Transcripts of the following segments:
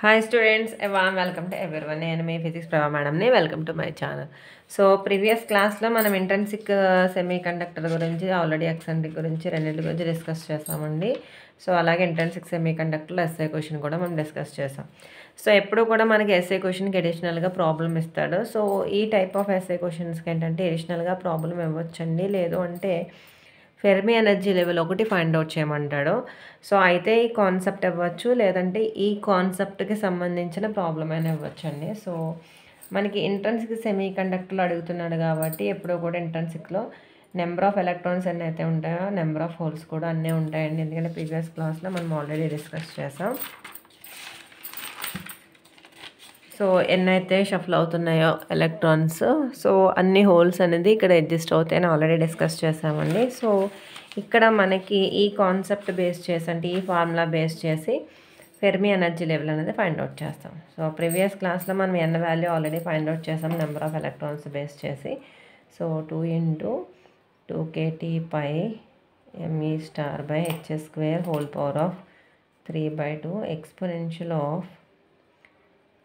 Hi students warm welcome to everyone నేను మీ physics Prabha మేడంని. Welcome to my channel so previous క్లాస్లో మనం ఇంటర్న్సిక్ సెమీ కండక్టర్ గురించి ఆల్రెడీ ఎక్సెంట్రిక్ గురించి రెండింటి గురించి డిస్కస్ చేసామండి. సో అలాగే ఇంటర్న్సిక్ సెమీ కండక్టర్లో ఎస్ఐ క్వశ్చన్ కూడా మనం డిస్కస్ చేసాం. సో ఎప్పుడు కూడా మనకి ఎస్ఐ క్వశ్చన్కి అడిషనల్గా ప్రాబ్లం ఇస్తాడు. సో ఈ టైప్ ఆఫ్ ఎస్ఐ క్వశ్చన్స్కి ఏంటంటే అడిషనల్గా ప్రాబ్లం ఇవ్వచ్చండి. లేదు అంటే ఫెర్మి ఎనర్జీ లెవెల్ ఒకటి ఫైండ్ అవుట్ చేయమంటాడు. సో అయితే ఈ కాన్సెప్ట్ ఇవ్వచ్చు లేదంటే ఈ కాన్సెప్ట్కి సంబంధించిన ప్రాబ్లం అయినా ఇవ్వచ్చండి సో మనకి ఇంట్రన్స్కి సెమీ కండక్టర్లు అడుగుతున్నాడు కాబట్టి ఎప్పుడో కూడా ఇంట్రన్సిక్లో నెంబర్ ఆఫ్ ఎలక్ట్రాన్స్ ఎన్ని అయితే ఉంటాయో నెంబర్ ఆఫ్ హోల్స్ కూడా అన్నీ ఉంటాయండి. ఎందుకంటే ప్రీవియస్ క్లాస్లో మనం ఆల్రెడీ డిస్కస్ చేసాం. సో ఎన్నైతే షఫల్ అవుతున్నాయో ఎలక్ట్రాన్స్ సో అన్ని హోల్స్ అనేది ఇక్కడ అడ్జస్ట్ అవుతాయని ఆల్రెడీ డిస్కస్ చేసామండి. సో ఇక్కడ మనకి ఈ కాన్సెప్ట్ బేస్ చేసి అంటే ఈ ఫార్ములా బేస్ చేసి ఫెర్మి ఎనర్జీ లెవెల్ అనేది ఫైండ్ అవుట్ చేస్తాం. సో ప్రీవియస్ క్లాస్లో మనం N value already find out చేసాం నెంబర్ ఆఫ్ ఎలక్ట్రాన్స్ బేస్ చేసి. So two into two KT pi ME e star by HS square whole power of three by two exponential of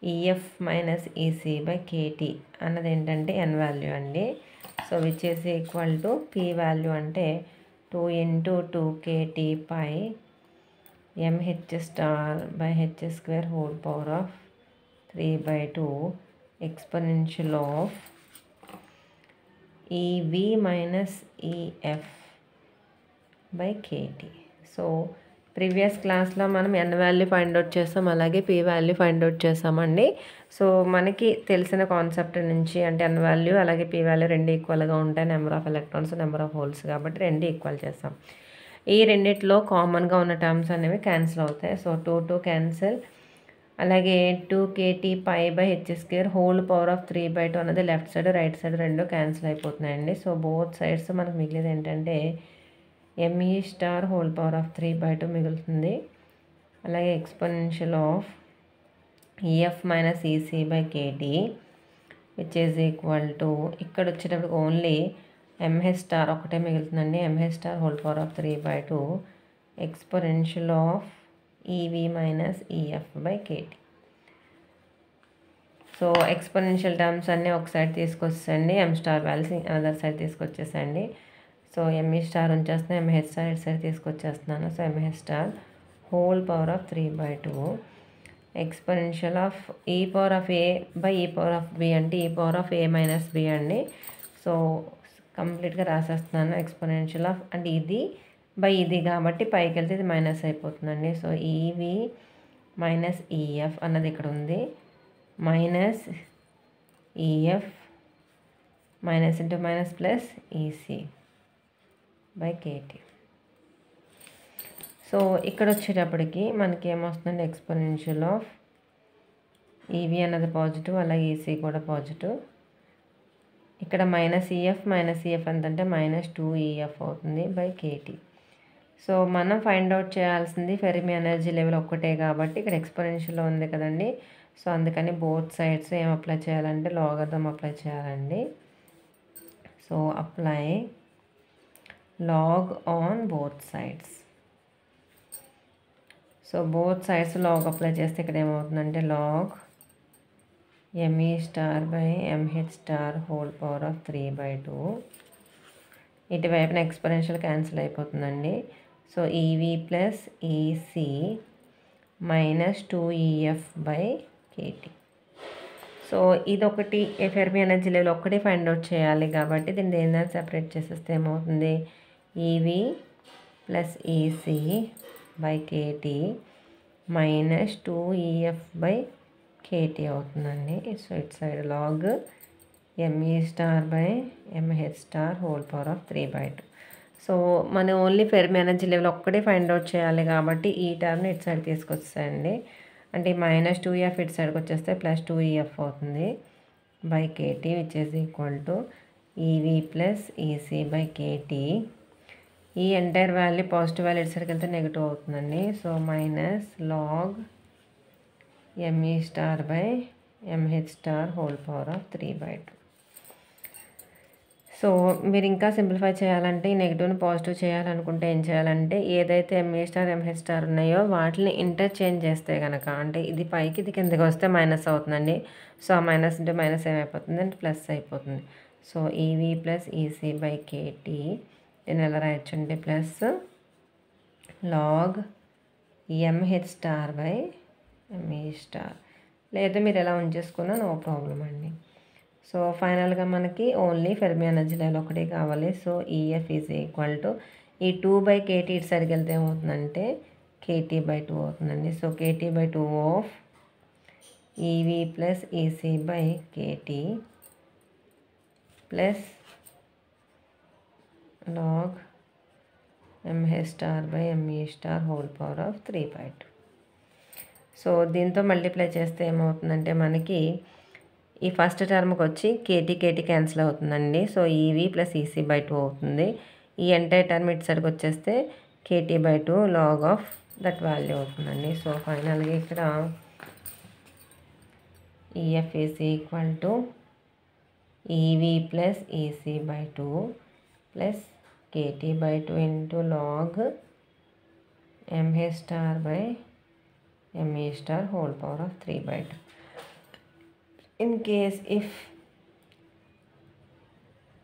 EF minus EC by KT అన్నది ఏంటంటే N value అండి. So which is equal to P value అంటే two into two KT pi MH star by H square whole power of three by two exponential of EV minus EF by KT so previous క్లాస్లో మనం N value find out చేస్తాం అలాగే P value find out చేస్తామండి. So మనకి తెలిసిన concept నుంచి అంటే N value అలాగే పీ వాల్యూ రెండు ఈక్వల్గా ఉంటాయి. Number of electrons number of holes కాబట్టి రెండు ఈక్వల్ చేస్తాం. ఈ రెండిట్లో కామన్గా ఉన్న టర్మ్స్ అనేవి క్యాన్సిల్ అవుతాయి. So two two cancel. అలాగే two KT pi by H square whole power of three by two అనేది లెఫ్ట్ సైడ్ రైట్ సైడ్ రెండు క్యాన్సిల్ అయిపోతున్నాయండి. సో బోత్ సైడ్స్ మనకు మిగిలింది ఏంటంటే ME star whole power of three by two మిగులుతుంది. అలాగే exponential of EF minus EC by KT which is equal to ఇక్కడ వచ్చేటప్పుడు ఓన్లీ ఎంహెచ్ స్టార్ ఒకటే మిగులుతుందండి. MH star whole power of three by two exponential of EV minus EF by KT so exponential terms అన్నీ ఒక side తీసుకొచ్చేసండి. M star values other side తీసుకొచ్చేసండి. So ME star ఉంచేస్తున్నాను MH star ఇటు side తీసుకొచ్చేస్తున్నాను. So MH star whole power of three by two exponential of E power of A by E power of B అంటే E power of A minus B అండి. So కంప్లీట్గా రాసేస్తున్నాను. Exponential of అంటే ఇది by ఇది కాబట్టి పైకి వెళ్తే ఇది మైనస్ అయిపోతుందండి. సో ఈవి మైనస్ ఈఎఫ్ అన్నది ఇక్కడ ఉంది. Minus EF minus into minus plus EC by KT. So ఇక్కడ వచ్చేటప్పటికి మనకి ఏమొస్తుందంటే ఎక్స్పోనెన్షియల్ ఆఫ్ ఈవీ అన్నది పాజిటివ్ అలాగే ఈసీ కూడా పాజిటివ్. ఇక్కడ మైనస్ ఈఎఫ్ మైనస్ ఈఎఫ్ ఎంతంటే మైనస్ టూ ఈఎఫ్ అవుతుంది బై కేటీ. సో మనం ఫైండ్ అవుట్ చేయాల్సింది ఫెర్మి ఎనర్జీ లెవెల్ ఒక్కటే కాబట్టి ఇక్కడ ఎక్స్పోనెన్షియల్లో ఉంది కదండి. సో అందుకని బోత్ సైడ్స్ ఏం అప్లై చేయాలంటే లాగర్థం అప్లై చేయాలండి. So apply log on both sides so both sides log apply చేస్తే ఇక్కడ ఏమవుతుందంటే log M E star by M H star whole power of three by two ఇటువైపున exponential cancel అయిపోతుందండి. So E V plus E C minus two E F by K T so ఇదొకటి FRB energy level ఒక్కటి find out చేయాలి కాబట్టి దీన్ని దేని separate చేసేస్తే ఏమవుతుంది? E V plus E C by K T minus two E F by KT అవుతుందండి. So it side log ME star by MH star whole power of three by two so మనం only Fermi energy level ఒక్కటే find out చేయాలి కాబట్టి ఈ టర్మ్ని ఇటు side తీసుకొచ్చేయండి. అంటే మైనస్ టూ ఈఎఫ్ ఇటు సైడ్కి వచ్చేస్తే ప్లస్ టూ ఈఎఫ్ అవుతుంది. By KT which is equal to EV plus EC by KT ఈ ఎంటైర్ వాల్యూ పాజిటివ్ వాల్యూ ఇటు సైడ్కి వెళ్తే నెగిటివ్ అవుతుందండి. So minus log ME star by MH star whole power of three by two so మీరు ఇంకా simplify చేయాలంటే ఈ నెగిటివ్ని positive చేయాలనుకుంటే ఏం చేయాలంటే ఏదైతే ఎంఏ స్టార్ ఎంహెచ్ స్టార్ ఉన్నాయో వాటిని ఇంటర్చేంజ్ చేస్తే కనుక అంటే ఇది పైకి ఇది కిందకి వస్తే మైనస్ అవుతుందండి. సో ఆ మైనస్ ఇంటూ మైనస్ ఏమైపోతుంది? అంటే ప్లస్ అయిపోతుంది. So EV plus EC by KT దీన్ని ఎలా రాయొచ్చండి plus log MH star by ME star లేదా మీరు ఎలా ఉంచేసుకున్నా నో ప్రాబ్లం అండి. సో ఫైనల్గా మనకి ఓన్లీ ఫెర్మి ఎనర్జీ లెవెల్ ఒకటి కావాలి. So EF is equal to ఈ టూ బై కేటీ ఇటు సైడ్కి వెళ్తే ఏమవుతుందంటే కేటీ బై టూ అవుతుందండి. So KT by two of EV plus EC by KT plus log MH star by ME star whole power of three by so దీంతో multiply చేస్తే ఏమవుతుందంటే మనకి ఈ ఫస్ట్ టర్మ్కి వచ్చి కేటీ కేటీ క్యాన్సిల్ అవుతుందండి. So EV plus EC by two అవుతుంది. ఈ ఎంటైర్ టర్మ్ ఇటు సైడ్కి వచ్చేస్తే KT by two log of that value అవుతుందండి. సో ఫైనల్గా ఇక్కడ EF is equal to EV plus EC by two plus KT by two into log MA star by MA star whole power of three by two in case if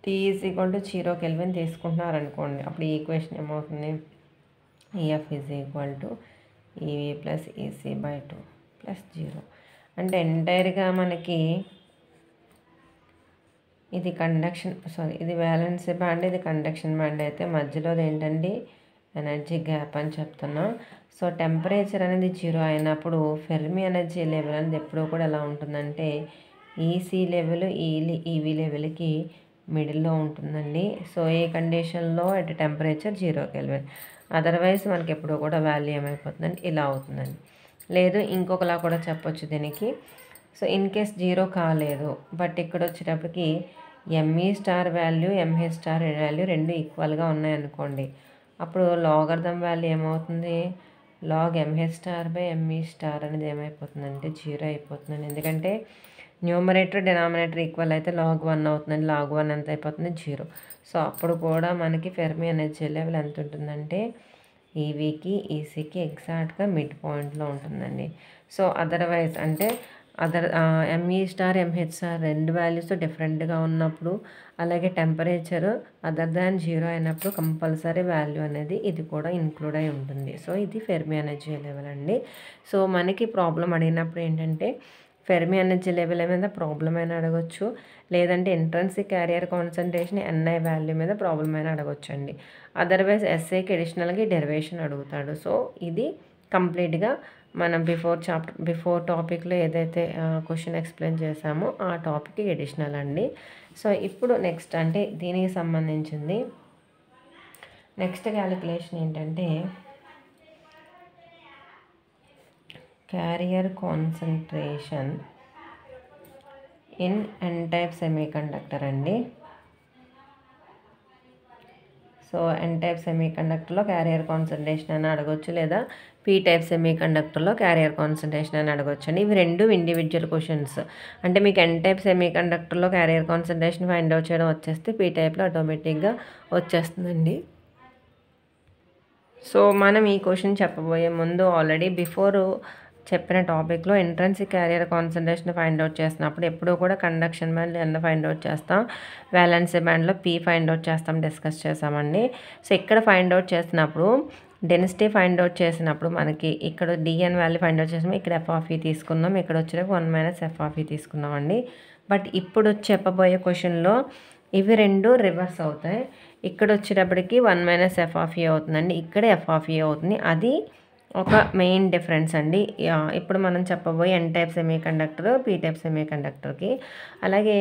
T is equal to zero kelvin తీసుకుంటున్నారనుకోండి అప్పుడు ఈ equation ఏమవుతుంది? EF is equal to EV plus EC by two plus zero అంటే ఎంటైర్గా మనకి ఇది conduction sorry ఇది valence band ఇది conduction band అయితే మధ్యలోది ఏంటండి? ఎనర్జీ గ్యాప్ అని చెప్తున్నాం. సో టెంపరేచర్ అనేది జీరో అయినప్పుడు ఫెర్మి ఎనర్జీ లెవెల్ అనేది ఎప్పుడూ కూడా ఎలా ఉంటుందంటే ఈసీ లెవెల్ ఈ ఈవీ లెవెల్కి మిడిల్లో ఉంటుందండి. సో ఏ కండిషన్లో at temperature zero kelvin otherwise మనకి ఎప్పుడూ కూడా వాల్యూ ఏమైపోతుందండి? ఇలా అవుతుందండి. లేదు ఇంకొకలా కూడా చెప్పొచ్చు దీనికి. సో ఇన్ కేస్ జీరో కాలేదు బట్ ఇక్కడ వచ్చేటప్పటికి ME star value MH star value రెండు ఈక్వల్గా ఉన్నాయనుకోండి అప్పుడు లాగర్థం వాల్యూ ఏమవుతుంది? Log MH star by ME star అనేది ఏమైపోతుందంటే జీరో అయిపోతుందండి. ఎందుకంటే న్యూమరేటర్ డినామినేటర్ ఈక్వల్ అయితే లాగ్ వన్ అవుతుందండి. లాగ్ వన్ ఎంత అయిపోతుంది? జీరో. సో అప్పుడు కూడా మనకి ఫెర్మి ఎనర్జీ లెవెల్ ఎంత ఉంటుందంటే ఈవీకి ఈసీకి ఎగ్జాక్ట్గా మిడ్ పాయింట్లో ఉంటుందండి. సో అదర్వైజ్ అంటే అదర్ ఎంఈ స్టార్ ఎంహెచ్ రెండు వాల్యూస్ డిఫరెంట్గా ఉన్నప్పుడు అలాగే టెంపరేచర్ అదర్ దాన్ జీరో అయినప్పుడు కంపల్సరీ వాల్యూ అనేది ఇది కూడా ఇంక్లూడ్ అయి ఉంటుంది. సో ఇది ఫెర్మి ఎనర్జీ లెవెల్ అండి. సో మనకి ప్రాబ్లం అడిగినప్పుడు ఏంటంటే ఫెర్మి ఎనర్జీ లెవెల్ మీద ప్రాబ్లం అయినా అడగొచ్చు. లేదంటే intrinsic carrier concentration NI value మీద ప్రాబ్లం అయినా అడగొచ్చు అండి అదర్వైజ్ ఎస్ఐకి అడిషనల్గా డెరివేషన్ అడుగుతాడు. సో ఇది కంప్లీట్గా మనం బిఫోర్ చాప్టర్ బిఫోర్ టాపిక్లో ఏదైతే క్వశ్చన్ ఎక్స్ప్లెయిన్ చేసామో ఆ టాపిక్ ఎడిషనల్ అండి. సో ఇప్పుడు నెక్స్ట్ అంటే దీనికి సంబంధించింది. నెక్స్ట్ క్యాలిక్యులేషన్ ఏంటంటే carrier concentration in N type semiconductor అండి. సో ఎన్ టైప్ సెమీ కండక్టర్లో క్యారియర్ కాన్సన్ట్రేషన్ అని అడగొచ్చు లేదా పీ టైప్ సెమీ కండక్టర్లో క్యారియర్ కాన్సన్ట్రేషన్ అని అడగొచ్చండి. ఇవి రెండు ఇండివిజువల్ క్వశ్చన్స్ అంటే మీకు ఎన్ టైప్ సెమీ కండక్టర్లో క్యారియర్ కాన్సన్ట్రేషన్ ఫైండ్ అవుట్ చేయడం వచ్చేస్తే పీ టైప్లో ఆటోమేటిక్గా వచ్చేస్తుందండి. సో మనం ఈ క్వశ్చన్ చెప్పబోయే ముందు ఆల్రెడీ బిఫోర్ చెప్పిన టాపిక్లో intrinsic carrier concentration find out చేసినప్పుడు ఎప్పుడూ కూడా కండక్షన్ బ్యాండ్ ఎంత ఫైండ్ అవుట్ చేస్తాం? వ్యాలెన్సీ బ్యాండ్లో పీ ఫైండ్ అవుట్ చేస్తాం డిస్కస్ చేసామండి సో ఇక్కడ ఫైండ్ అవుట్ చేసినప్పుడు డెన్సిటీ ఫైండ్ అవుట్ చేసినప్పుడు మనకి ఇక్కడ డిఎన్ వాల్యూ ఫైండ్ అవుట్ చేసాము ఇక్కడ ఎఫ్ ఆఫ్ ఈ e తీసుకున్నాం ఇక్కడ వచ్చేటప్పుడు one minus F of E తీసుకున్నామండి. బట్ ఇప్పుడు చెప్పబోయే క్వశ్చన్లో ఇవి రెండు రివర్స్ అవుతాయి. ఇక్కడ వచ్చేటప్పటికి one minus F of A అవుతుందండి. ఇక్కడ ఎఫ్ ఆఫ్ ఏ అవుతుంది. అది ఒక మెయిన్ డిఫరెన్స్ అండి. ఇప్పుడు మనం చెప్పబోయే N type semiconductor P type semi కండక్టర్కి అలాగే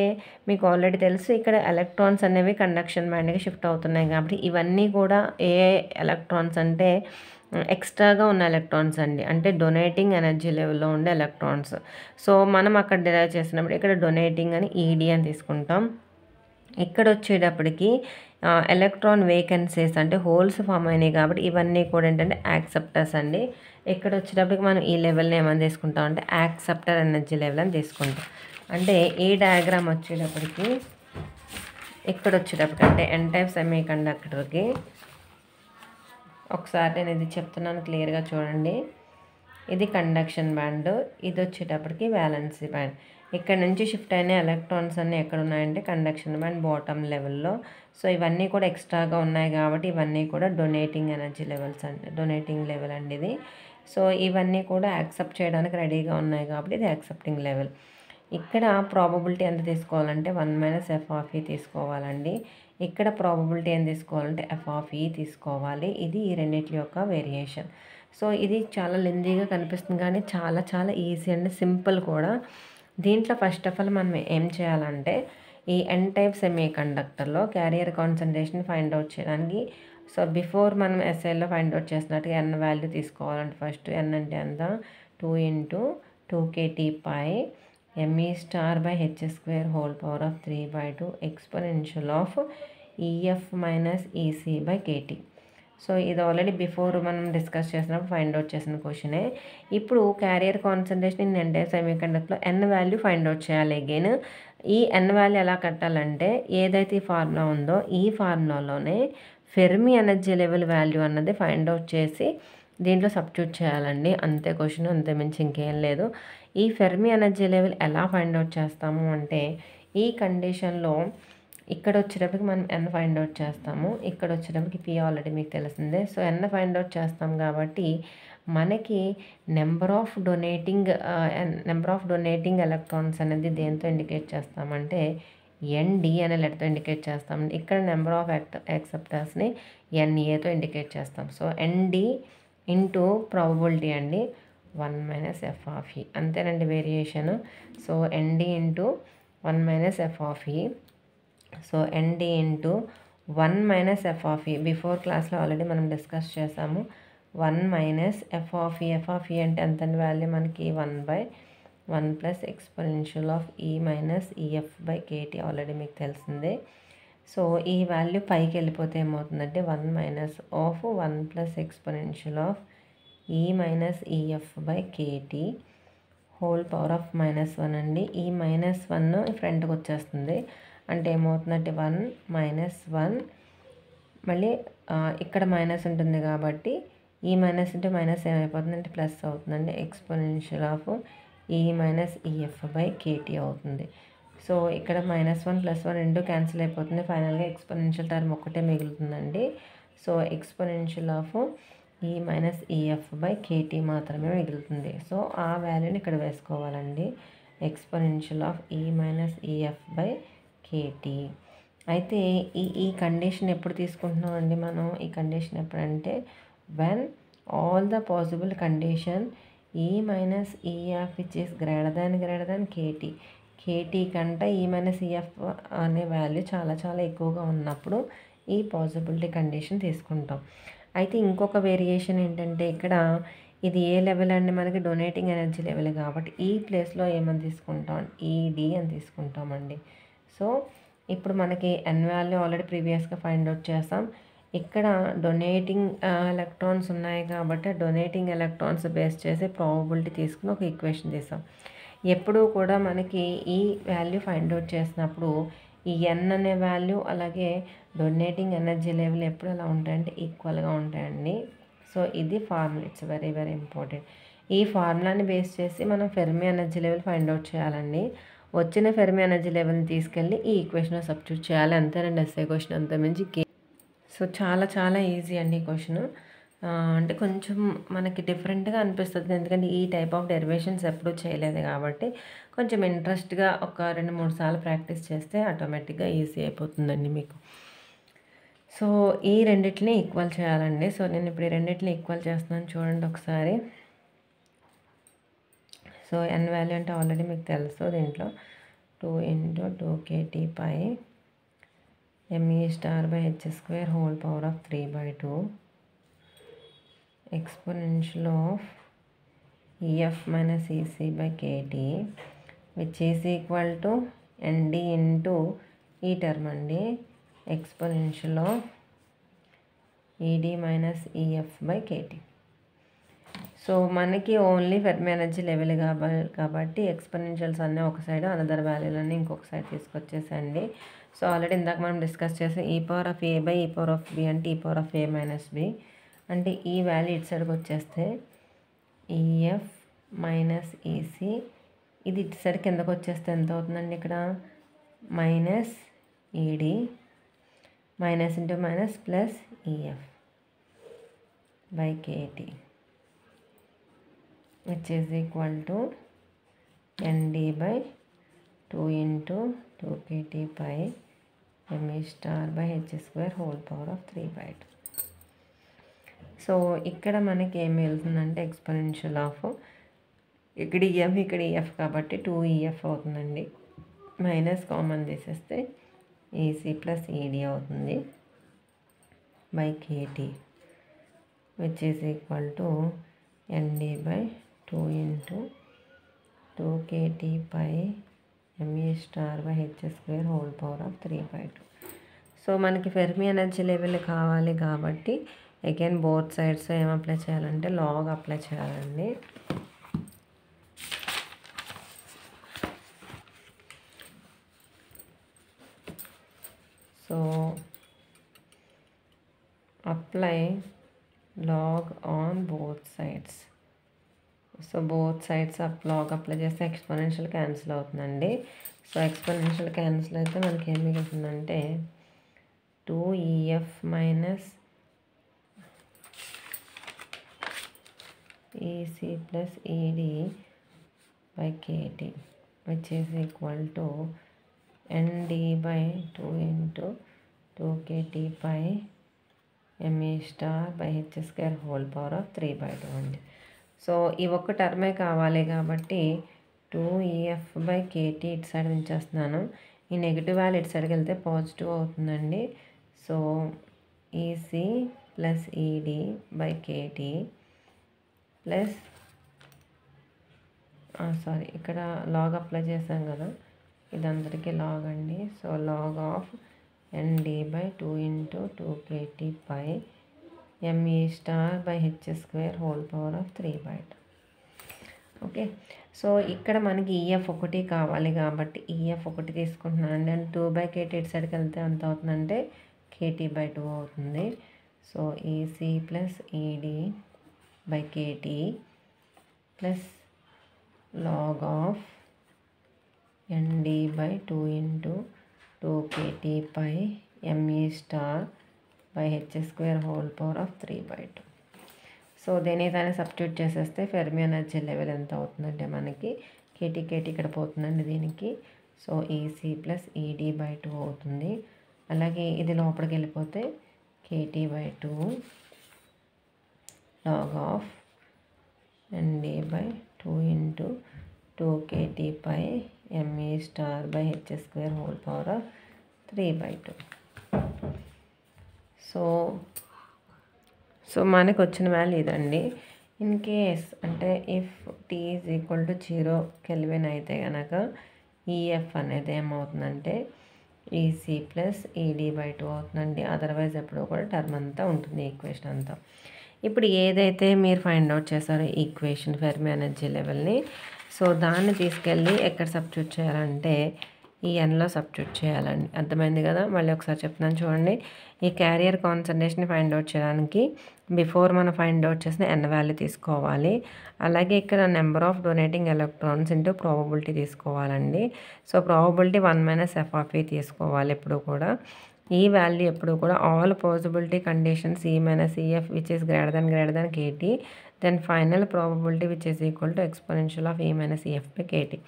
మీకు ఆల్రెడీ తెలుసు ఇక్కడ ఎలక్ట్రాన్స్ అనేవి కండక్షన్ బ్యాండ్కి షిఫ్ట్ అవుతున్నాయి కాబట్టి ఇవన్నీ కూడా ఏ ఎలక్ట్రాన్స్ అంటే ఎక్స్ట్రాగా ఉన్న ఎలక్ట్రాన్స్ అండి. అంటే డొనేటింగ్ ఎనర్జీ లెవెల్లో ఉండే ఎలక్ట్రాన్స్ సో మనం అక్కడ డిరైవ్ చేసినప్పుడు ఇక్కడ డొనేటింగ్ అని ఈడీ అని తీసుకుంటాం. ఇక్కడ వచ్చేటప్పటికి ఎలక్ట్రాన్ వేకెన్సీస్ అంటే హోల్స్ ఫామ్ అయినాయి కాబట్టి ఇవన్నీ కూడా ఏంటంటే యాక్సెప్టర్స్ అండి. ఇక్కడ వచ్చేటప్పటికి మనం ఈ లెవెల్ని ఏమని తీసుకుంటాం అంటే యాక్సెప్టర్ ఎనర్జీ లెవెల్ అని తీసుకుంటాం. అంటే ఈ డయాగ్రామ్ వచ్చేటప్పటికి ఇక్కడ వచ్చేటప్పటికంటే ఎన్ టైప్ సెమీ కండక్టర్కి ఒకసారి నేను ఇది చెప్తున్నాను క్లియర్గా చూడండి. ఇది కండక్షన్ బ్యాండ్ ఇది వచ్చేటప్పటికి వ్యాలెన్సీ బ్యాండ్. ఇక్కడ నుంచి షిఫ్ట్ అయిన ఎలక్ట్రాన్స్ అన్నీ ఎక్కడ ఉన్నాయంటే కండక్షన్ బ్యాండ్ బాటమ్ లెవెల్లో. సో ఇవన్నీ కూడా ఎక్స్ట్రాగా ఉన్నాయి కాబట్టి ఇవన్నీ కూడా డొనేటింగ్ ఎనర్జీ లెవెల్స్ అండి డొనేటింగ్ లెవెల్ అండి ఇది. సో ఇవన్నీ కూడా యాక్సెప్ట్ చేయడానికి రెడీగా ఉన్నాయి కాబట్టి ఇది యాక్సెప్టింగ్ లెవెల్. ఇక్కడ ప్రాబబిలిటీ ఎంత తీసుకోవాలంటే one minus F of E తీసుకోవాలండి. ఇక్కడ ప్రాబబిలిటీ ఏం తీసుకోవాలంటే ఎఫ్ ఆఫ్ ఈ తీసుకోవాలి. ఇది ఈ రెండింటి యొక్క వేరియేషన్. సో ఇది చాలా లెందీగా కనిపిస్తుంది కానీ చాలా చాలా ఈజీ అండి సింపుల్ కూడా. దీంట్లో ఫస్ట్ ఆఫ్ ఆల్ మనం ఏం చేయాలంటే ఈ ఎన్ టైప్ సెమీ కండక్టర్లో క్యారియర్ కాన్సన్ట్రేషన్ ఫైండ్ అవుట్ చేయడానికి సో బిఫోర్ మనం ఎస్ఐలో ఫైండ్ అవుట్ చేసినట్టుగా ఎన్ వాల్యూ తీసుకోవాలంటే ఫస్ట్ ఎన్ అంటే ఎంత? Two into two KT pi ME star by H square whole power of three by two exponential of EF minus EC by KT so ఇది already before మనం discuss చేసినప్పుడు find out చేసిన క్వశ్చనే ఇప్పుడు carrier concentration in N type సెమీకండక్ట్లో N value find out చేయాలి again ఈ N value ఎలా కట్టాలంటే ఏదైతే ఈ ఫార్ములా ఉందో ఈ ఫార్ములాలోనే ఫెర్మి ఎనర్జీ లెవెల్ వాల్యూ అన్నది ఫైండ్ అవుట్ చేసి దీంట్లో సబ్స్టిట్యూట్ చేయాలండి. అంతే క్వశ్చన్ అంతే మించి ఇంకేం లేదు. ఈ ఫెర్మి ఎనర్జీ లెవెల్ ఎలా ఫైండ్ అవుట్ చేస్తాము అంటే ఈ కండిషన్లో ఇక్కడ వచ్చేటప్పటికి మనం ఎన్ ఫైండ్ అవుట్ చేస్తాము. ఇక్కడ వచ్చేటప్పటికి పి ఆల్రెడీ మీకు తెలిసిందే. సో ఎన్ ఫైండ్ అవుట్ చేస్తాం కాబట్టి మనకి number of donating number of donating electrons అనేది దేంతో ఇండికేట్ చేస్తామంటే ఎన్డి అనే లెటర్తో ఇండికేట్ చేస్తాం. ఇక్కడ నెంబర్ ఆఫ్ యాక్సెప్టర్స్ని ఎన్ఏతో ఇండికేట్ చేస్తాం. సో ఎన్డి ఇంటూ ప్రాబబిలిటీ అండి. One minus F of E అంతేనండి variation so ND into one minus F of E so ND into one minus F of E before క్లాస్లో already మనం discuss చేసాము. One minus F of E F of E అంటే ఎంత value మనకి? One by one plus exponential of E minus EF by KT already మీకు తెలిసిందే. So ఈ value పైకి వెళ్ళిపోతే ఏమవుతుందంటే one minus of one plus exponential of E minus EF by KT whole power of minus one అండి. ఈ minus one ఫ్రంట్కి వచ్చేస్తుంది. అంటే ఏమవుతుందంటే వన్ మైనస్ వన్ మళ్ళీ ఇక్కడ మైనస్ ఉంటుంది కాబట్టి ఈ మైనస్ ఉంటే మైనస్ ఏమైపోతుందంటే ప్లస్ అవుతుందండి. Exponential of E minus EF by KT అవుతుంది. సో ఇక్కడ మైనస్ వన్ ప్లస్ వన్ రెండు క్యాన్సిల్ అయిపోతుంది. ఫైనల్గా ఎక్స్పోనెన్షియల్ టర్మ్ ఒక్కటే మిగులుతుందండి. So exponential of E minus EF by KT మాత్రమే మిగులుతుంది. సో ఆ వాల్యూని ఇక్కడ వేసుకోవాలండి. Exponential of E minus EF by KT అయితే ఈ ఈ కండిషన్ ఎప్పుడు తీసుకుంటున్నాం అండి మనం? ఈ కండిషన్ ఎప్పుడంటే when all the possible condition E minus EF which is greater than greater than KT KT కంటే ఈ మైనస్ ఈఎఫ్ అనే వాల్యూ చాలా చాలా ఎక్కువగా ఉన్నప్పుడు ఈ పాసిబిలిటీ కండిషన్ తీసుకుంటాం. అయితే ఇంకొక వేరియేషన్ ఏంటంటే ఇక్కడ ఇది ఏ లెవెల్ అండి? మనకి డొనేటింగ్ ఎనర్జీ లెవెల్ కాబట్టి ఈ ప్లేస్లో ఏమని తీసుకుంటాం? ఈడి అని తీసుకుంటామండి. సో ఇప్పుడు మనకి ఎన్ వాల్యూ ఆల్రెడీ ప్రీవియస్గా ఫైండ్ అవుట్ చేస్తాం ఇక్కడ డొనేటింగ్ ఎలక్ట్రాన్స్ uh, ఉన్నాయి కాబట్టి డొనేటింగ్ ఎలక్ట్రాన్స్ బేస్ చేసి ప్రాబబిలిటీ తీసుకుని ఒక ఈక్వేషన్ తీసాం. ఎప్పుడూ కూడా మనకి ఈ వాల్యూ ఫైండ్ అవుట్ చేసినప్పుడు ఈ ఎన్ అనే వాల్యూ అలాగే డొనేటింగ్ ఎనర్జీ లెవెల్ ఎప్పుడు ఎలా ఉంటాయంటే ఈక్వల్గా ఉంటాయండి. సో ఇది formula it's very very important ఈ ఫార్ములాని బేస్ చేసి మనం Fermi energy level find out చేయాలండి. వచ్చిన ఫెర్మి ఎనర్జీ లెవెల్ని తీసుకెళ్ళి ఈ ఈక్వేషన్లో సబ్స్టిట్యూట్ చేయాలి. అంతేనండి ఎస్ఏ క్వశ్చన్ అంత మించి కే సో చాలా చాలా ఈజీ అండి ఈ క్వశ్చన్ అంటే కొంచెం మనకి డిఫరెంట్గా అనిపిస్తుంది. ఎందుకంటే ఈ టైప్ ఆఫ్ డెరివేషన్స్ ఎప్పుడూ చేయలేదు కాబట్టి కొంచెం ఇంట్రెస్ట్గా ఒక రెండు మూడు సార్లు ప్రాక్టీస్ చేస్తే ఆటోమేటిక్గా ఈజీ అయిపోతుందండి మీకు. సో ఈ రెండిటిని ఈక్వల్ చేయాలండి. సో నేను ఇప్పుడు ఈ రెండిటిని ఈక్వల్ చేస్తున్నాను చూడండి ఒకసారి. సో ఎన్ వాల్యూ అంటే ఆల్రెడీ మీకు తెలుసు దీంట్లో. Two into two KT pi ME star by H square whole power of three by two exponential of EF minus EC by KT which is equal to ND into ఈ term అండి exponential of ED minus EF by KT so మనకి only Fermi energy level కాబట్టి exponentials అన్నీ ఒక side another వాల్యూలన్నీ ఇంకొక side తీసుకొచ్చేసండి. So already ఇందాక మనం డిస్కస్ చేసాం E power of A by E power of B అంటే E power of A minus B అంటే ఈ వాల్యూ ఇటు సైడ్కి వచ్చేస్తే ఈఎఫ్ మైనస్ ఈసీ ఇది ఇటు సైడ్ కిందకు వచ్చేస్తే ఎంత అవుతుందండి ఇక్కడ? Minus ED minus into minus plus EF by KT which is equal to ND by two into two KT by ME star by H square whole power of three by two so ఇక్కడ మనకి ఏమి వెళ్తుందంటే exponential of ఇక్కడ EF ఇక్కడ EF కాబట్టి two EF అవుతుందండి. Minus common తీసేస్తే EC plus ED అవుతుంది by KT which is equal to ND by two into two KT by ME star by H square whole power of three by two so మనకి Fermi energy level కావాలి కాబట్టి again both sides ఏం apply చేయాలంటే log apply చేయాలండి so apply log on both sides so both sides of log apply చేస్తే exponential cancel అవుతుందండి. So exponential cancel అయితే మనకి ఏం మిగులుతుందంటే two EF minus EC plus ED by KT which is equal to ND by two into two KT by ME star by H square whole power of three by two అండి. So ఈ ఒక్క టర్మే కావాలి కాబట్టి two EF by KT ఇటు side ఉంచేస్తున్నాను ఈ negative value ఇటు సైడ్కి వెళ్తే పాజిటివ్ అవుతుందండి. So EC plus ED by KT plus sorry ఇక్కడ లాగ్ అప్లై చేసాం కదా ఇదందరికీ లాగ్ అండి. So log of ND by two into two KT by ME star by H square whole power of three by two okay so ఇక్కడ మనకి EF ఒకటి కావాలి కాబట్టి ఈఎఫ్ ఒకటి తీసుకుంటున్నాను అండ్ టూ బై కేటీ ఇటు సైడ్కి వెళ్తే ఎంత అవుతుందంటే కేటీ బై టూ అవుతుంది. So EC plus ED by KT plus log of nd by 2 into 2 kt pi me star by H square whole power of three by two so దేని దాన్ని substitute చేసేస్తే Fermi energy level ఎంత అవుతుందంటే మనకి KT KT ఇక్కడ పోతుందండి దీనికి. So EC plus ED by two అవుతుంది. అలాగే ఇది లోపలికి వెళ్ళిపోతే KT by two log of ND by two into two KT by ME star by H square whole power of three by two so so మనకు వచ్చిన value ఇదండి. In case అంటే if T is equal to zero kelvin అయితే కనుక EF అనేది ఏమవుతుందంటే EC plus ED by two అవుతుందండి. Otherwise ఎప్పుడూ కూడా టర్మ్ అంతా ఉంటుంది ఈక్వేషన్ అంతా. ఇప్పుడు ఏదైతే మీరు ఫైండ్ అవుట్ చేశారో ఈక్వేషన్ ఫెర్మి ఎనర్జీ లెవెల్ని సో దాన్ని తీసుకెళ్ళి ఎక్కడ సబ్స్టిట్యూట్ చేయాలంటే ఈ ఎన్లో సబ్స్టిట్యూట్ చేయాలండి. అర్థమైంది కదా? మళ్ళీ ఒకసారి చెప్తున్నాను చూడండి. ఈ క్యారియర్ కాన్సన్ట్రేషన్ ఫైండ్ అవుట్ చేయడానికి బిఫోర్ మనం ఫైండ్ అవుట్ చేసిన ఎన్ వాల్యూ తీసుకోవాలి. అలాగే ఇక్కడ number of donating electrons into probability తీసుకోవాలండి. So probability one minus F of E తీసుకోవాలి ఎప్పుడు కూడా. ఈ వాల్యూ ఎప్పుడు కూడా all possibility conditions E minus EF which is greater than greater than KT then final probability which is equal to exponential of E minus EF by KT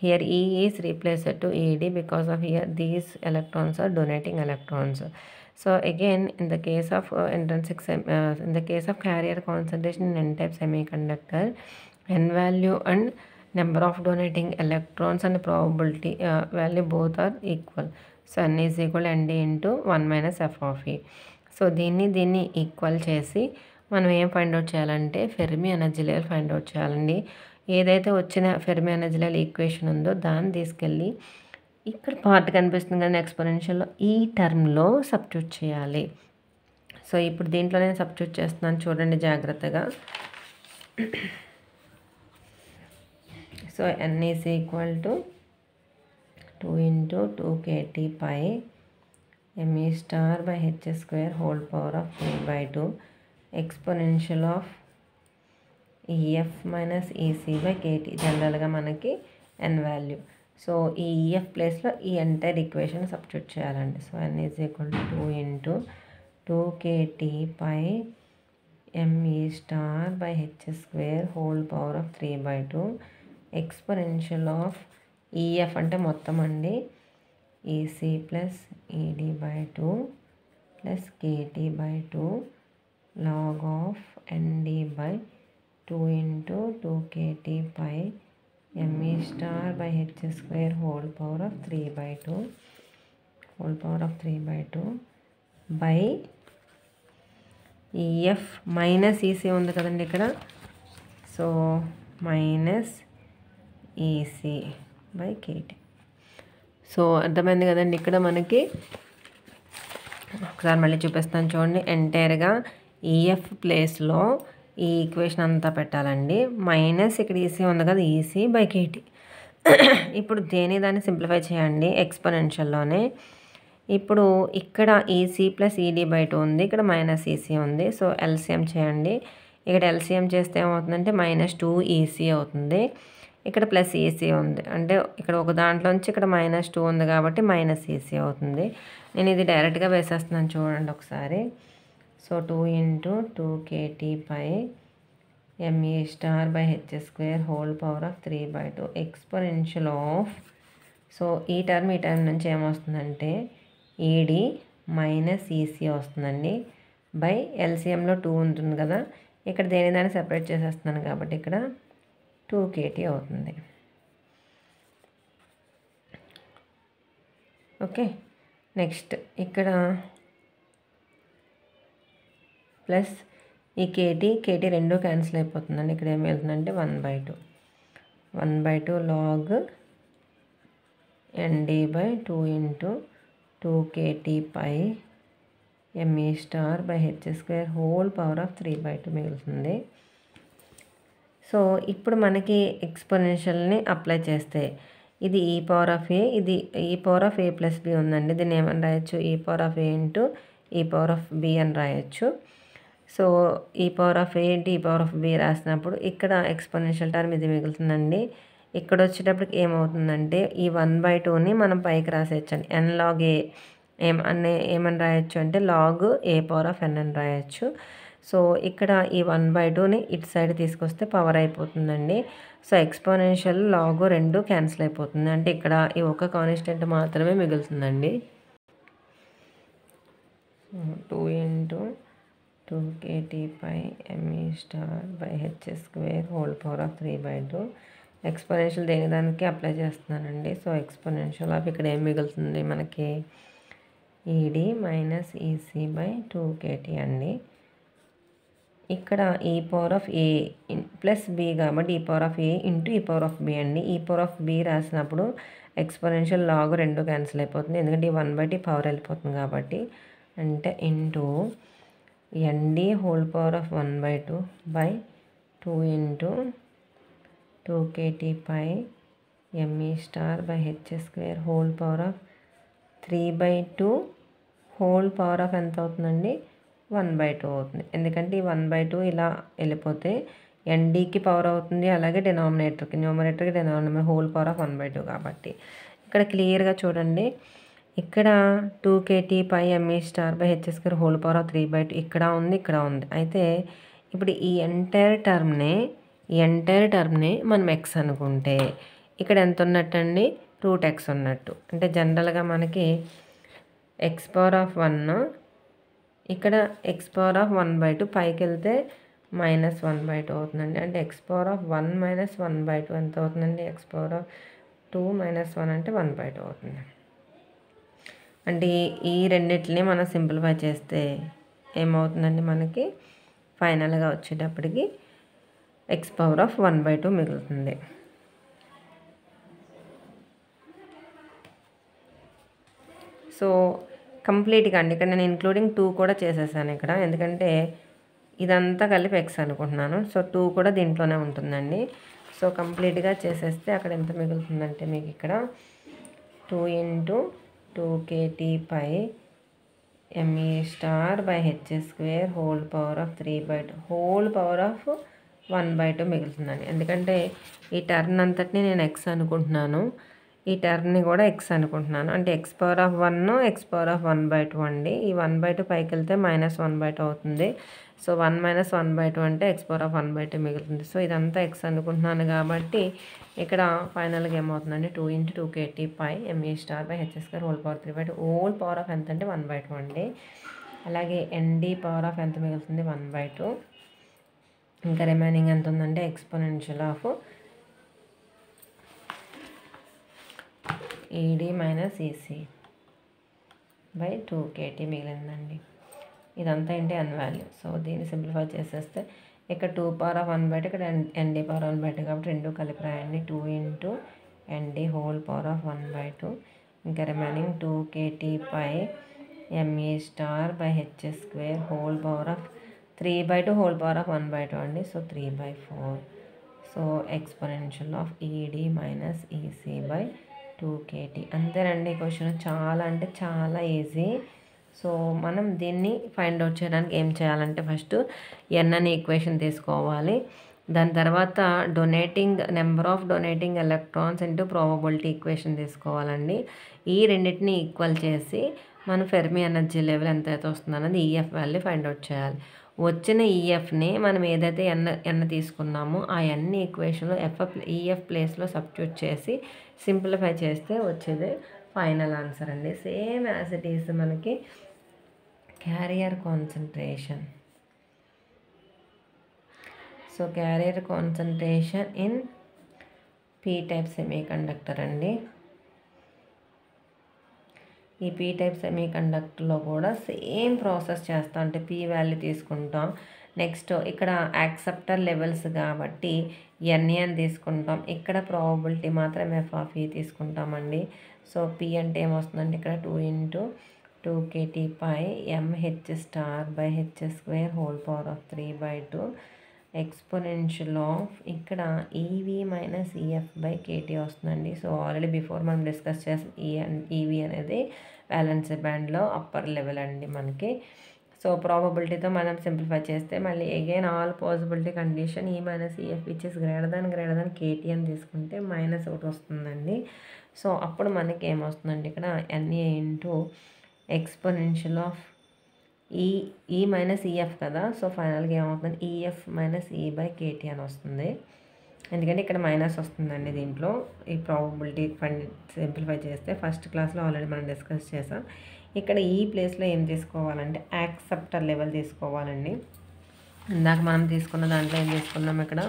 here E is replaced to ED because of here these electrons are donating electrons so again in the case of intrinsic sem- uh, in the case of carrier concentration in n-type semiconductor n value and number of donating electrons and probability uh, value both are equal so n is equal nd into one minus F of E so దీన్ని దీన్ని equal చేసి మనం ఏం find out చేయాలంటే Fermi energy level find out చేయాలండి ఏదైతే వచ్చిన Fermi energy equation ఉందో దాన్ని తీసుకెళ్ళి ఇక్కడ పార్ట్ కనిపిస్తుంది కానీ ఎక్స్పోనెన్షియల్లో ఈ టర్మ్లో సబ్స్టిట్యూట్ చేయాలి. సో ఇప్పుడు దీంట్లో నేను సబ్స్టిట్యూట్ చేస్తున్నాను చూడండి జాగ్రత్తగా. So N is equal to two into two KT pi ME star by H square whole power of three by two exponential of EF minus EC by KT జనరల్గా మనకి ఎన్ value so ఈ EF ప్లేస్లో ఈ entire equation substitute చేయాలండి. So N is equal to two into two KT pi ME star by H square whole power of three by two exponential of EF అంటే మొత్తం అండి. EC plus ED by two plus KT by two log of ND by two into two KT five ME star by H square whole power of three by two whole power of three by two by EF minus EC ఉంది కదండి ఇక్కడ. So minus EC by KT. So అర్థమైంది కదండి ఇక్కడ మనకి? ఒకసారి మళ్ళీ చూపిస్తాను చూడండి. ఎంటైర్గా ఈఎఫ్ ప్లేస్లో ఈ ఈక్వేషన్ అంతా పెట్టాలండి. మైనస్ ఇక్కడ ఈసీ ఉంది కదా ఈసీ బై కేటీ ఇప్పుడు దేని దాన్ని సింప్లిఫై చేయండి? ఎక్స్పోనెన్షియల్లోనే ఇప్పుడు ఇక్కడ EC plus ED by two ఉంది ఇక్కడ మైనస్ ఈసీ ఉంది. సో ఎల్సిఎం చేయండి. ఇక్కడ ఎల్సిఎం చేస్తే ఏమవుతుందంటే మైనస్ టూ ఈసీ అవుతుంది. ఇక్కడ ప్లస్ ఈసీ ఉంది. అంటే ఇక్కడ ఒక దాంట్లోంచి ఇక్కడ మైనస్ టూ ఉంది కాబట్టి మైనస్ ఈసీ అవుతుంది. నేను ఇది డైరెక్ట్గా వేసేస్తున్నాను చూడండి ఒకసారి. So two into two KT pi ME star by H square whole power of three by two exponential of so ఈ టర్మ్ ఈ టర్మ్ నుంచి ఏమొస్తుందంటే ఈడీ మైనస్ ఈసీ వస్తుందండి బై ఎల్సిఎంలో టూ ఉంటుంది కదా ఇక్కడ దేని దాన్ని సెపరేట్ చేసేస్తున్నాను కాబట్టి ఇక్కడ టూ కేటీ అవుతుంది. ఓకే నెక్స్ట్ ఇక్కడ ప్లస్ ఈ కేటీ కేటీ రెండు క్యాన్సిల్ అయిపోతుందండి. ఇక్కడ ఏమి వెళ్తుందంటే one by two. One by two log ND by two into two KT pi ME star by H square whole power of three by two మిగులుతుంది. So ఇప్పుడు మనకి ఎక్స్పోనెన్షియల్ని అప్లై చేస్తే ఇది ఈ పవర్ ఆఫ్ ఏ ఇది E power of A plus B ఉందండి. దీన్ని ఏమని రాయొచ్చు? E power of A into E power of B అని రాయొచ్చు. So E power of A into E power of B రాసినప్పుడు ఇక్కడ ఎక్స్పోనెన్షియల్ టర్మ్ ఇది మిగులుతుందండి. ఇక్కడ వచ్చేటప్పటికి ఏమవుతుందంటే ఈ వన్ బై టూని మనం పైకి రాసేయచ్చండి. ఎన్ లాగ్ ఏ ఏం అనే ఏమని రాయొచ్చు అంటే log A power of N అని రాయొచ్చు. సో ఇక్కడ ఈ వన్ బై టూని ఇటు సైడ్ తీసుకొస్తే పవర్ అయిపోతుందండి. సో ఎక్స్పోనెన్షియల్ లాగు రెండు క్యాన్సిల్ అయిపోతుంది. అంటే ఇక్కడ ఈ ఒక్క కాన్స్టెంట్ మాత్రమే మిగులుతుందండి. Two into two KT pi ME star by H square whole power of three by two. Exponential దేని దానికి అప్లై చేస్తున్నానండి. సో ఎక్స్పోనెన్షియల్ ఆఫ్ ఇక్కడ ఏం మిగులుతుంది మనకి ED minus EC by two KT అండి. ఇక్కడ E power of A plus B కాబట్టి E power of A into E power of B అండి. ఈ పవర్ ఆఫ్ బి రాసినప్పుడు ఎక్స్పోనెన్షియల్ లాగ్ రెండు క్యాన్సిల్ అయిపోతుంది. ఎందుకంటే ఈ వన్ బై టీ పవర్ వెళ్ళిపోతుంది కాబట్టి అంటే into ND whole power of one by two by two into two KT pi ME star by H square whole power of three by two whole power of ఎంత అవుతుందండి? One by two అవుతుంది. ఎందుకంటే ఈ one by two ఇలా వెళ్ళిపోతే ఎన్డీకి power అవుతుంది. అలాగే డినామినేటర్కి న్యూమరేటర్కి denominator whole power of one by two కాబట్టి. ఇక్కడ క్లియర్గా చూడండి. ఇక్కడ two KT pi ME star by H square whole power of three by two ఇక్కడ ఉంది ఇక్కడ ఉంది. అయితే ఇప్పుడు ఈ ఎంటైర్ టర్మ్ని ఈ ఎంటైర్ టర్మ్ని మనం ఎక్స్ అనుకుంటే ఇక్కడ ఎంత ఉన్నట్టండి? రూట్ ఎక్స్ ఉన్నట్టు. అంటే జనరల్గా మనకి ఎక్స్ పవర్ ఆఫ్ వన్ ఇక్కడ x power of one by two పైకి వెళ్తే మైనస్ వన్ బై టూ అవుతుందండి. అంటే x power of one minus one by two ఎంత అవుతుందండి? X power of two minus one అంటే వన్ బై టూ అవుతుంది. అంటే ఈ రెండింటిని మనం సింప్లిఫై చేస్తే ఏమవుతుందండి మనకి? ఫైనల్గా వచ్చేటప్పటికి x power of one by two మిగులుతుంది. సో కంప్లీట్గా అండి. ఇక్కడ నేను ఇంక్లూడింగ్ టూ కూడా చేసేసాను ఇక్కడ. ఎందుకంటే ఇదంతా కలిపి ఎక్స్ అనుకుంటున్నాను. సో టూ కూడా దీంట్లోనే ఉంటుందండి. సో కంప్లీట్గా చేసేస్తే అక్కడ ఎంత మిగులుతుందంటే మీకు ఇక్కడ two into two KT pi ME star by H square whole power of three by two whole power of one by two మిగులుతుందండి. ఎందుకంటే ఈ టర్న్ అంతటిని నేను ఎక్స్ అనుకుంటున్నాను. ఈ టర్న్ని కూడా ఎక్స్ అనుకుంటున్నాను. అంటే x power of one x power of one by two అండి. ఈ వన్ బై టూ పైకి వెళ్తే మైనస్ వన్ బై టూ అవుతుంది. So one minus one by two అంటే x power of one by two మిగులుతుంది. సో ఇదంతా ఎక్స్ అనుకుంటున్నాను కాబట్టి ఇక్కడ ఫైనల్గా ఏమవుతుందండి two into two KT pi MA star by H square whole power three by two. Whole power of ఎంత అంటే వన్ బై టూ అండి. అలాగే ఎన్డీ పవర్ ఆఫ్ ఎంత మిగులుతుంది? One by two. ఇంకా రిమైనింగ్ ఎంత ఉందంటే exponential of ED minus EC by two KT మిగిలిందండి. ఇదంతా ఏంటి ఎన్ వాల్యూ సో దీన్ని సింప్లిఫై చేసేస్తే ఇక్కడ టూ పవర్ ఆఫ్ వన్ బయట ఇక్కడ ఎన్డీ పవర్ వన్ బయట కాబట్టి రెండు కలిపి రాయండి. Two into ND whole power of one by two ఇంకా remaining two KT pi ME star by H square whole power of three by two whole power of one by two అండి. So three by four so exponential of ED minus EC by two KT అంతేనండి question చాలా అంటే చాలా easy so మనం దీన్ని find out చేయడానికి ఏం చేయాలంటే ఫస్ట్ ఎన్ అనే ఈక్వేషన్ తీసుకోవాలి. దాని తర్వాత donating number of donating electrons into probability equation తీసుకోవాలండి. ఈ రెండింటిని ఈక్వల్ చేసి మన ఫెర్మి ఎనర్జీ లెవెల్ ఎంత అయితే వస్తుందన్నది E F value find out చేయాలి. వచ్చిన ఈఎఫ్ని మనం ఏదైతే ఎన్న ఎన్న తీసుకున్నామో ఆ ఎన్ ఈక్వేషన్లో ఎఫ్ ఈఎఫ్ ప్లేస్లో సబ్స్టిట్యూట్ చేసి సింప్లిఫై చేస్తే వచ్చేది ఫైనల్ ఆన్సర్ అండి. సేమ్ యాజ్ ఇట్ ఈస్ మనకి carrier concentration. So carrier concentration in P type semiconductor అండి. ఈ పీ టైప్ సెమీ కండక్టర్లో కూడా సేమ్ ప్రాసెస్ చేస్తాం అంటే పీ వాల్యూ తీసుకుంటాం. నెక్స్ట్ ఇక్కడ యాక్సెప్టర్ లెవెల్స్ కాబట్టి ఎన్ఏ అని తీసుకుంటాం. ఇక్కడ ప్రాబబిలిటీ మాత్రం ఎఫ్ ఆఫ్ ఈ తీసుకుంటామండి. సో పీ అంటే ఏమొస్తుందంటే ఇక్కడ two into two KT pi MH star by H square whole power of three by two exponential of ఇక్కడ EV minus EF by KT వస్తుందండి. సో ఆల్రెడీ బిఫోర్ మనం discuss చేసాం ఈ EV అనేది బ్యాలెన్స్ బ్యాండ్లో అప్పర్ లెవెల్ అండి మనకి. So ప్రాబబిలిటీతో మనం సింప్లిఫై చేస్తే మళ్ళీ again all possibility condition E minus EF ఇచ్చేస్ greater than greater than KT అని తీసుకుంటే మైనస్ ఒకటి వస్తుందండి. సో అప్పుడు మనకి ఏమొస్తుందండి ఇక్కడ ఎన్ఏ ఇంటూ ఎక్స్పోనెన్షియల్ ఆఫ్ ఈ ఈ మైనస్ ఈఎఫ్ కదా. సో ఫైనల్గా ఏమవుతుంది? EF minus E by KT అని వస్తుంది. ఎందుకంటే ఇక్కడ మైనస్ వస్తుందండి దీంట్లో. ఈ ప్రాబబిలిటీ ఫండ్ సింప్లిఫై చేస్తే ఫస్ట్ క్లాస్లో ఆల్రెడీ మనం డిస్కస్ చేసాం. ఇక్కడ ఈ ప్లేస్లో ఏం తీసుకోవాలంటే యాక్సెప్టర్ లెవెల్ తీసుకోవాలండి. ఇందాక మనం తీసుకున్న దాంట్లో ఏం తీసుకున్నాం? ఇక్కడ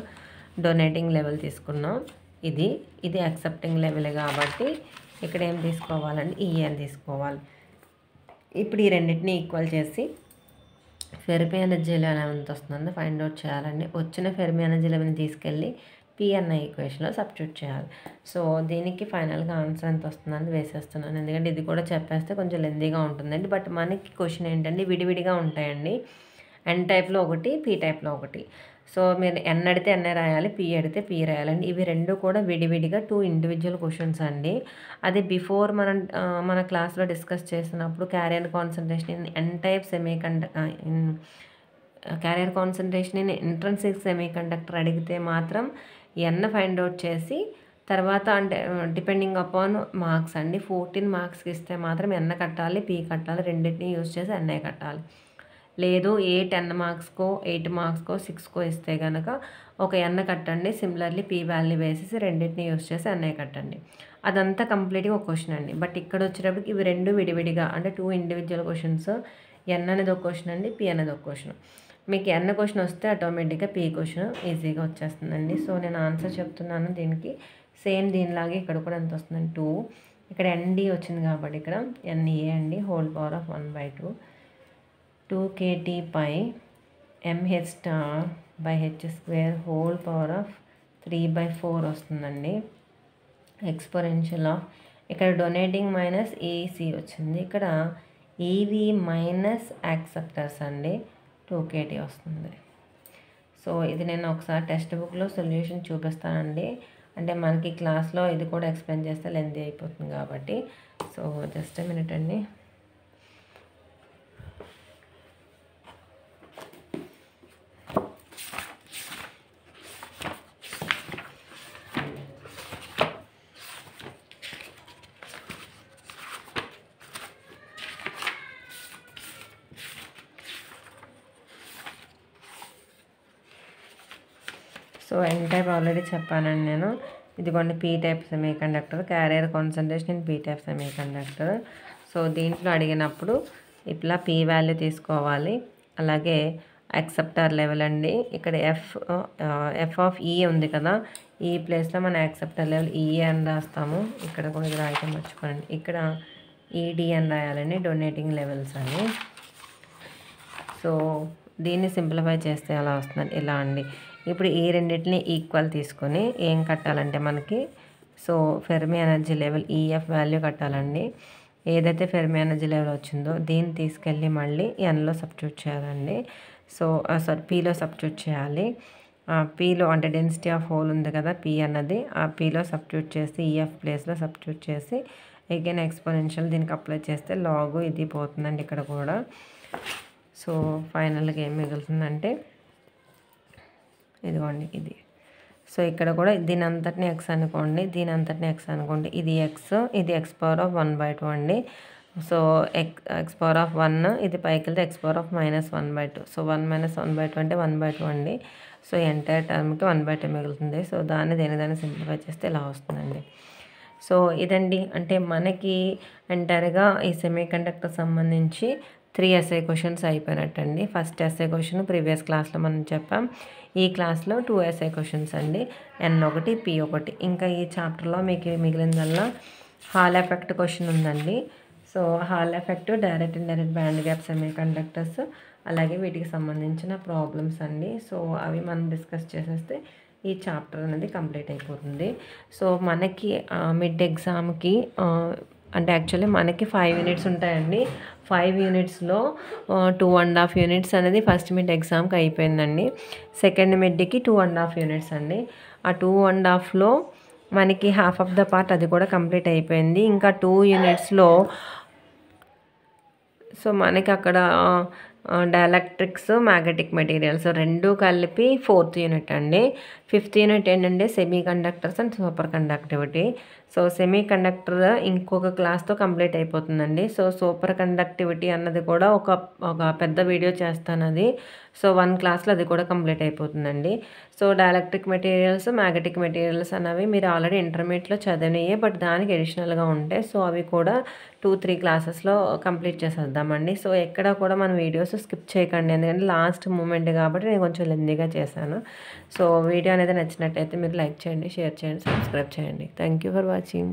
డొనేటింగ్ లెవెల్ తీసుకున్నాం. ఇది ఇది యాక్సెప్టింగ్ లెవెల్ కాబట్టి ఇక్కడ ఏం తీసుకోవాలండి ఈ అని తీసుకోవాలి. ఇప్పుడు ఈ రెండింటిని ఈక్వల్ చేసి ఫెర్మి ఎనర్జీ లెవెల్ ఎంత వస్తుందో ఫైండ్ అవుట్ చేయాలండి. వచ్చిన ఫెర్మి ఎనర్జీ లెవెల్ని తీసుకెళ్ళి పిఎన్ఐ ఈక్వేషన్లో సబ్స్టిట్యూట్ చేయాలి. సో దీనికి ఫైనల్గా ఆన్సర్ ఎంత వస్తుందని వేసేస్తున్నాను. ఎందుకంటే ఇది కూడా చెప్పేస్తే కొంచెం లెందీగా ఉంటుందండి. బట్ మనకి క్వశ్చన్ ఏంటంటే విడివిడిగా ఉంటాయండి. ఎన్ టైప్లో ఒకటి పీ టైప్లో ఒకటి. సో మీరు ఎన్ అడితే ఎన్ఏ రాయాలి పీ అడితే పీ రాయాలండి. ఇవి రెండు కూడా విడివిడిగా టూ ఇండివిజువల్ క్వశ్చన్స్ అండి. అది బిఫోర్ మనం మన క్లాస్లో డిస్కస్ చేసినప్పుడు carrier concentration in N type semi carrier concentration in entrance semiconductor అడిగితే మాత్రం ఎన్న ఫైండ్ అవుట్ చేసి తర్వాత అంటే డిపెండింగ్ అపాన్ మార్క్స్ అండి. ఫోర్టీన్ మార్క్స్కి ఇస్తే మాత్రం ఎన్న కట్టాలి పీ కట్టాలి రెండింటిని యూజ్ చేసి ఎన్ఐ కట్టాలి. లేదు ఏ టెన్ మార్క్స్కో ఎయిట్ మార్క్స్కో సిక్స్కో ఇస్తే కనుక ఒక ఎన్న కట్టండి. సిమిలర్లీ పీ వాల్యూ వేసేసి రెండింటిని యూస్ చేసి ఎన్ఐ కట్టండి. అదంతా కంప్లీట్గా ఒక క్వశ్చన్ అండి. బట్ ఇక్కడ వచ్చేటప్పటికి ఇవి రెండు విడివిడిగా అంటే టూ ఇండివిజువల్ క్వశ్చన్స్ ఎన్ అనేది ఒక క్వశ్చన్ అండి పీ అనేది ఒక క్వశ్చన్ మీకు ఎన్న క్వశ్చన్ వస్తే ఆటోమేటిక్గా పీ క్వశ్చన్ ఈజీగా వచ్చేస్తుందండి. సో నేను ఆన్సర్ చెప్తున్నాను దీనికి. సేమ్ దీనిలాగే ఇక్కడ కూడా ఎంత వస్తుందండి? టూ ఇక్కడ ఎన్డి వచ్చింది కాబట్టి ఇక్కడ ఎన్ఏ అండి. Whole power of one by two two K T pi M H star by H square whole power of three by four వస్తుందండి. ఎక్స్పోరెన్షియల్ ఆఫ్ ఇక్కడ డొనేటింగ్ మైనస్ ఏసీ వచ్చింది. ఇక్కడ ఈవీ మైనస్ యాక్సెప్టర్స్ అండి. Two KT వస్తుంది. So ఇది నేను ఒకసారి text బుక్లో సొల్యూషన్ చూపిస్తానండి. అంటే మనకి క్లాస్లో ఇది కూడా ఎక్స్ప్లెయిన్ చేస్తే లెంతీ అయిపోతుంది కాబట్టి. సో జస్ట్ మినిట్ అండి సో ఎన్ టైప్ ఆల్రెడీ చెప్పానండి నేను. ఇదిగోండి P type semiconductor carrier concentration in P type semiconductor so దీంట్లో అడిగినప్పుడు ఇట్లా పీ వాల్యూ తీసుకోవాలి. అలాగే యాక్సెప్టార్ లెవెల్ అండి. ఇక్కడ ఎఫ్ ఎఫ్ ఆఫ్ ఈ ఉంది కదా. E ఈ ప్లేస్లో మనం యాక్సెప్టార్ లెవెల్ ఈ అని రాస్తాము. ఇక్కడ కూడా ఇది రాయటం మర్చిపోండి ఇక్కడ ఈడి అని రాయాలండి డొనేటింగ్ లెవెల్స్ అని. సో దీన్ని సింప్లిఫై చేస్తే అలా వస్తుంది? ఇలా అండి. ఇప్పుడు ఈ రెండింటిని ఈక్వల్ తీసుకొని ఏం కట్టాలంటే మనకి so Fermi energy level EF value కట్టాలండి. ఏదైతే ఫెర్మి ఎనర్జీ లెవెల్ వచ్చిందో దీన్ని తీసుకెళ్ళి మళ్ళీ ఎన్లో సబ్స్టిట్యూట్ చేయాలండి. సో సారీ పీలో సబ్స్టిట్యూట్ చేయాలి. పీలో అంటే డెన్సిటీ ఆఫ్ హోల్ ఉంది కదా పీ అన్నది ఆ పీలో సబ్స్టిట్యూట్ చేసి ఈఎఫ్ ప్లేస్లో సబ్స్టిట్యూట్ చేసి అగైన్ ఎక్స్పోనెన్షియల్ దీనికి అప్లై చేస్తే లాగు ఇది పోతుందండి ఇక్కడ కూడా. సో ఫైనల్గా ఏం మిగులుతుందంటే ఇదిగోండి ఇది. సో ఇక్కడ కూడా దీని అంతటిని ఎక్స్ అనుకోండి దీని అంతటిని ఎక్స్ అనుకోండి. ఇది ఎక్స్ ఇది x power of one by two అండి. So x x power of one ఇది పైకి వెళ్తే x power of minus one by two so one minus one by two అంటే వన్ బై టూ అండి. సో ఎంటైర్ టర్మ్కి one by two మిగులుతుంది. So దాన్ని దేని దాన్ని సింప్లిఫై చేస్తే ఇలా వస్తుందండి. సో ఇదండి. అంటే మనకి ఎంటైర్గా ఈ సెమీ కండక్టర్ సంబంధించి త్రీ ఎస్ఐ క్వశ్చన్స్ అయిపోయినట్టండి. ఫస్ట్ ఎస్ఐ క్వశ్చన్ ప్రీవియస్ క్లాస్లో మనం చెప్పాం. ఈ క్లాస్లో టూ ఎస్ఐ క్వశ్చన్స్ అండి. ఎన్ ఒకటి పి ఒకటి. ఇంకా ఈ చాప్టర్లో మీకు మిగిలినదల్లా హాల్ ఎఫెక్ట్ క్వశ్చన్ ఉందండి. So Hall effect direct and direct band gap semiconductors అలాగే వీటికి సంబంధించిన ప్రాబ్లమ్స్ అండి. సో అవి మనం డిస్కస్ చేసేస్తే ఈ చాప్టర్ అనేది కంప్లీట్ అయిపోతుంది. సో మనకి మిడ్ ఎగ్జామ్కి అంటే యాక్చువల్లీ మనకి ఫైవ్ యూనిట్స్ ఉంటాయండి. ఫైవ్ యూనిట్స్లో టూ అండ్ హాఫ్ యూనిట్స్ అనేది ఫస్ట్ మిడ్ ఎగ్జామ్కి అయిపోయిందండి. సెకండ్ మిడ్కి టూ అండ్ హాఫ్ యూనిట్స్ అండి. ఆ టూ అండ్ హాఫ్లో మనకి హాఫ్ ఆఫ్ ద పార్ట్ అది కూడా కంప్లీట్ అయిపోయింది. ఇంకా టూ యూనిట్స్లో సో మనకి అక్కడ డైలెక్ట్రిక్స్ మ్యాగ్నెటిక్ మెటీరియల్స్ రెండు కలిపి ఫోర్త్ యూనిట్ అండి. ఫిఫ్త్ యూనిట్ ఏంటంటే semiconductors and superconductivity so semiconductor ఇంకొక క్లాస్తో కంప్లీట్ అయిపోతుందండి. సో సూపర్ కండక్టివిటీ అన్నది కూడా ఒక ఒక పెద్ద వీడియో చేస్తాను అది. సో వన్ క్లాస్లో అది కూడా కంప్లీట్ అయిపోతుందండి. So dielectric materials magnetic materials అనేవి మీరు ఆల్రెడీ ఇంటర్మీడియట్లో చదివినయే బట్ దానికి అడిషనల్గా ఉంటాయి సో అవి కూడా టూ త్రీ క్లాసెస్లో కంప్లీట్ చేసేద్దామండి. సో ఎక్కడ కూడా మన వీడియోస్ స్కిప్ చేయకండి. ఎందుకంటే లాస్ట్ మూమెంట్ కాబట్టి నేను కొంచెం లెందీగా చేశాను. సో వీడియో అనేది నచ్చినట్టయితే మీరు లైక్ చేయండి షేర్ చేయండి సబ్స్క్రైబ్ చేయండి. Thank you for watching.